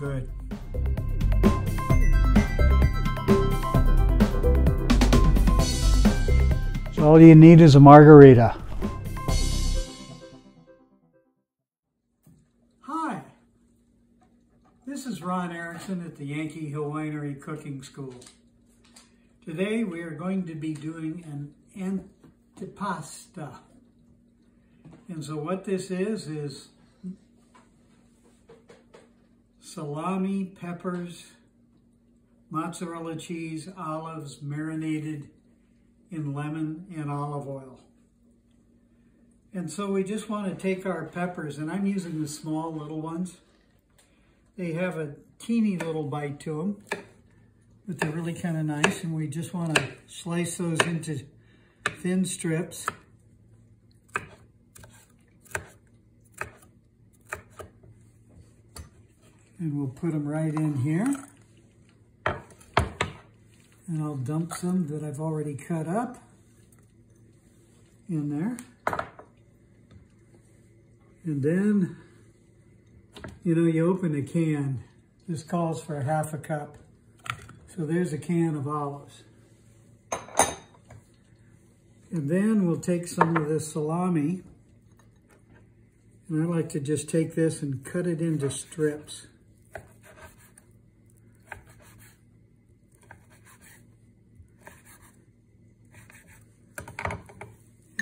Good. So all you need is a margarita. Hi, this is Ron Erickson at the Yankee Hill Winery Cooking School. Today we are going to be doing an antipasta. And so what this is, is salami, peppers, mozzarella cheese, olives marinated in lemon and olive oil. And so we just want to take our peppers, and I'm using the small little ones. They have a teeny little bite to them, but they're really kind of nice. And we just want to slice those into thin strips. And we'll put them right in here. And I'll dump some that I've already cut up in there. And then, you know, you open a can. This calls for a half a cup. So there's a can of olives. And then we'll take some of this salami. And I like to just take this and cut it into strips.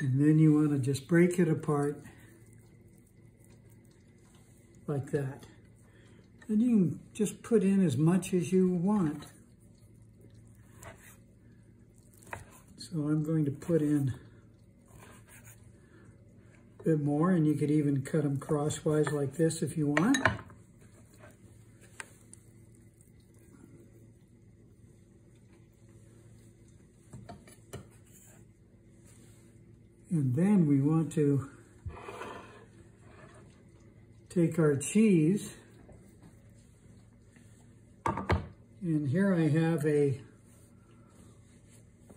And then you want to just break it apart like that. And you can just put in as much as you want. So I'm going to put in a bit more, and you could even cut them crosswise like this if you want. And then we want to take our cheese. And here I have a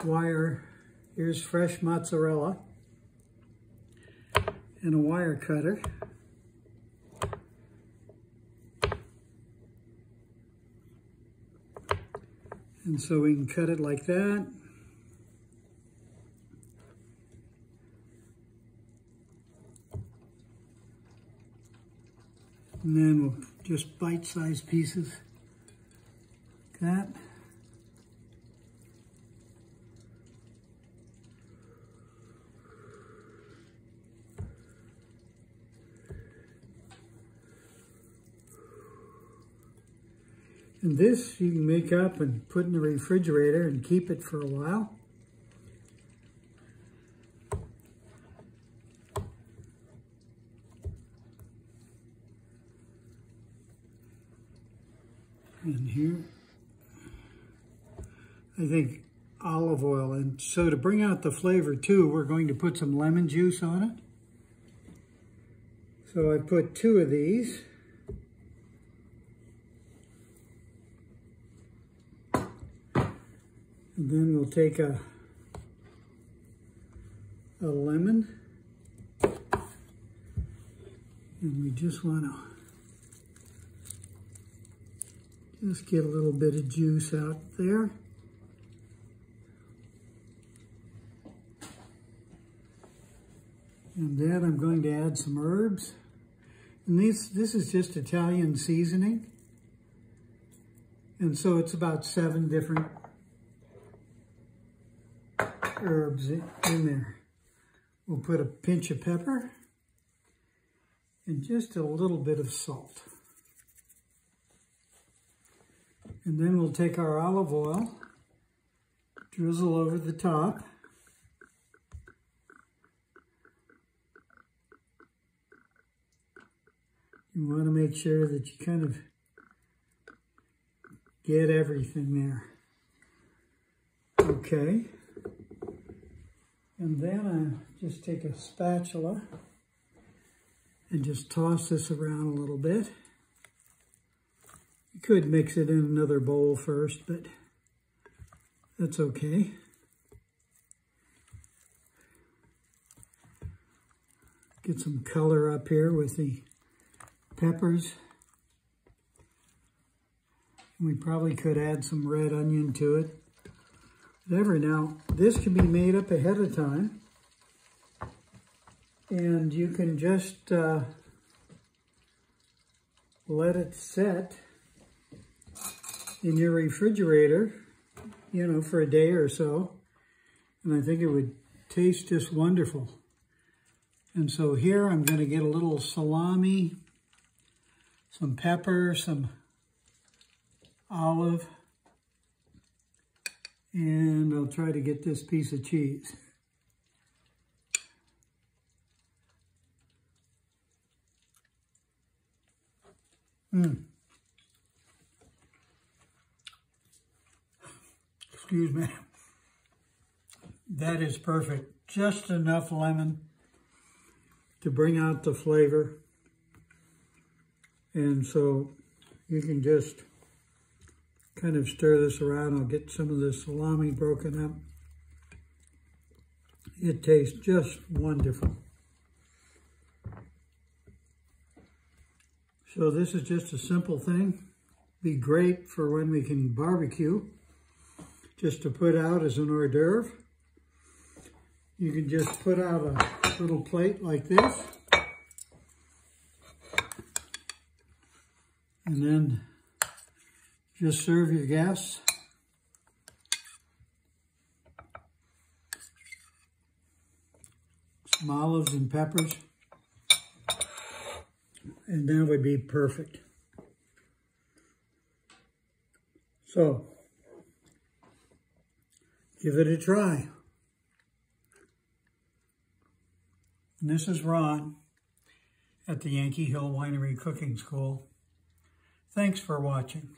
wire, here's fresh mozzarella and a wire cutter. And so we can cut it like that. And then we'll just bite-sized pieces like that. And this you can make up and put in the refrigerator and keep it for a while. In here. I think olive oil. And so to bring out the flavor too, we're going to put some lemon juice on it. So I put two of these. And then we'll take a, a lemon. And we just want to just get a little bit of juice out there. And then I'm going to add some herbs. And this, this is just Italian seasoning. And so it's about seven different herbs in there. We'll put a pinch of pepper and just a little bit of salt. And then we'll take our olive oil, drizzle over the top. You want to make sure that you kind of get everything there. Okay. And then I just take a spatula and just toss this around a little bit. You could mix it in another bowl first, but that's okay. Get some color up here with the peppers. We probably could add some red onion to it. Whatever. Now, this can be made up ahead of time. And you can just uh, let it set in your refrigerator, you know, for a day or so. And I think it would taste just wonderful. And so here I'm going to get a little salami, some pepper, some olive, and I'll try to get this piece of cheese. Mmm. Excuse me. That is perfect. Just enough lemon to bring out the flavor. And so you can just kind of stir this around. I'll get some of the salami broken up. It tastes just wonderful. So this is just a simple thing. Be great for when we can barbecue. Just to put out as an hors d'oeuvre. You can just put out a little plate like this. And then just serve your guests. Some olives and peppers. And that would be perfect. So, give it a try. And this is Ron at the Yankee Hill Winery Cooking School. Thanks for watching.